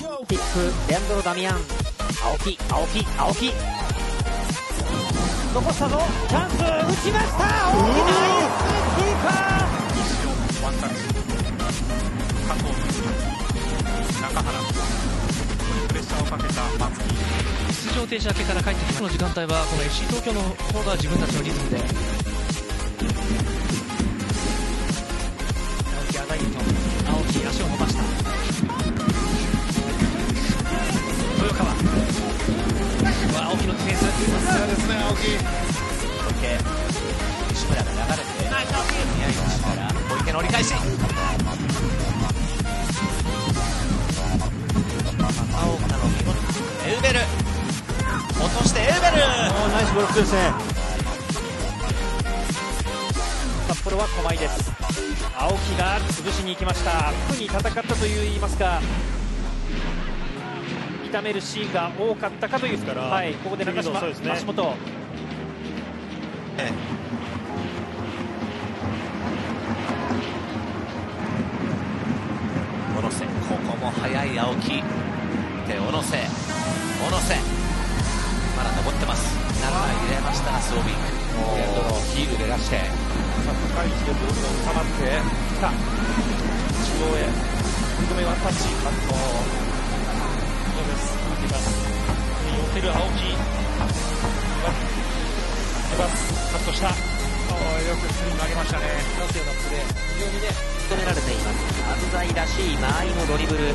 ティップレンドロ・ダミアン青木青木青木残したぞチャンス打ちました大きなキーパーワンタッチ加藤中原プレッシャーをかけた松木出場停止明けから帰ってきたの時間帯はこの FC 東京の方が自分たちのリズムで。池西村が流れて宮市から小池の折り返し青岡の見事エウベル落としてエウベルナイスブロックですね札幌はです青木が潰しに行きました。負に戦ったといいますか。痛めるシーンが多かったかというから。はい、ここで中島、ね。足元小野瀬ここも速い青木。で小野瀬。小野瀬。まだ残ってます。ランナー入れましたがスロービーエンドのヒールで出して。高い位置でボールが収まってきた中央へ。低めワンタッチカットそうです。いきます。寄ってる青木。バスカットした。よくスリー投げましたね。出すようなプレー非常にね求められていますアズザイらしい間合いのドリブル